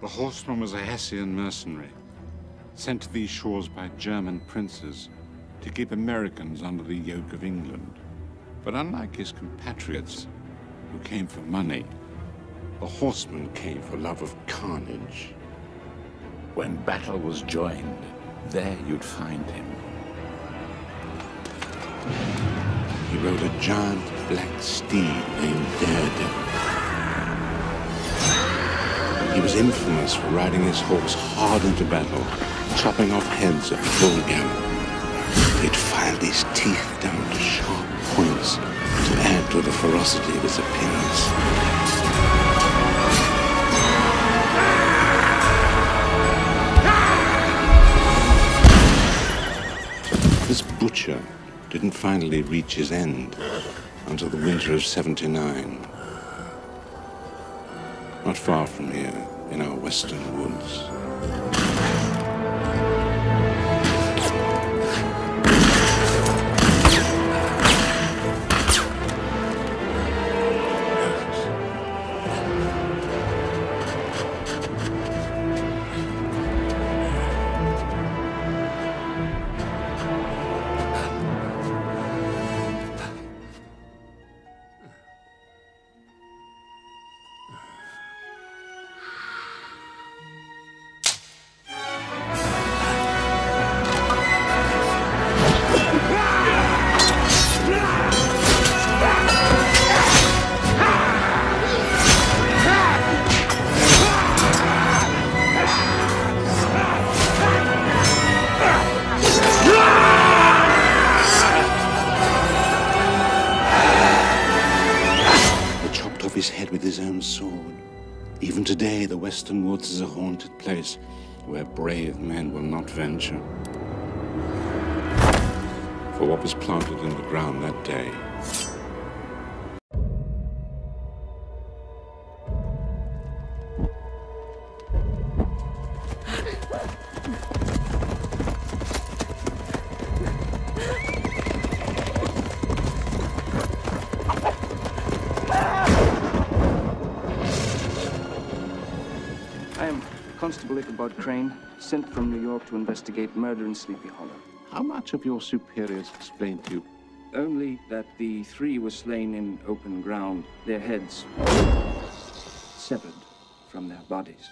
The horseman was a Hessian mercenary, sent to these shores by German princes to keep Americans under the yoke of England. But unlike his compatriots, who came for money, the horseman came for love of carnage. When battle was joined, there you'd find him. He rode a giant black steed named Daredevil. He was infamous for riding his horse hard into battle, chopping off heads at full gallop. He'd filed his teeth down to sharp points to add to the ferocity of his appearance. This butcher didn't finally reach his end until the winter of 79. Not far from here, in our western woods. His head with his own sword. Even today, the Western Woods is a haunted place where brave men will not venture. For what was planted in the ground that day Constable Ichabod Crane, sent from New York to investigate murder in Sleepy Hollow. How much of your superiors explained to you? Only that the three were slain in open ground, their heads severed from their bodies.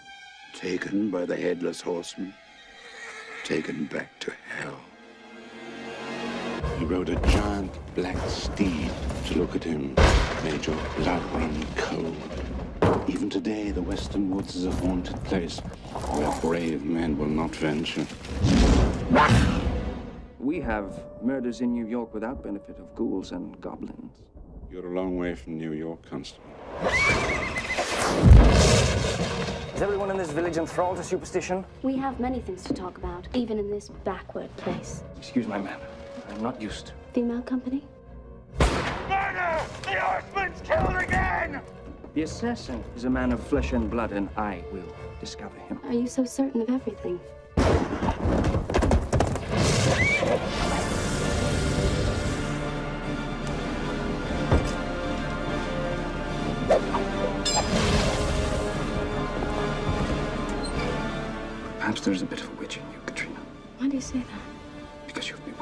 Taken by the headless horseman. Taken back to hell. He rode a giant black steed. To look at him made your blood run cold. Even today, the Western Woods is a haunted place where brave men will not venture. We have murders in New York without benefit of ghouls and goblins. You're a long way from New York, Constable. Is everyone in this village enthralled to superstition? We have many things to talk about, even in this backward place. Excuse my manner. I'm not used. To female company? Murder! The horseman's killed again! The assassin is a man of flesh and blood, and I will discover him. Are you so certain of everything? Perhaps there's a bit of a witch in you, Katrina, Why do you say that? because you've been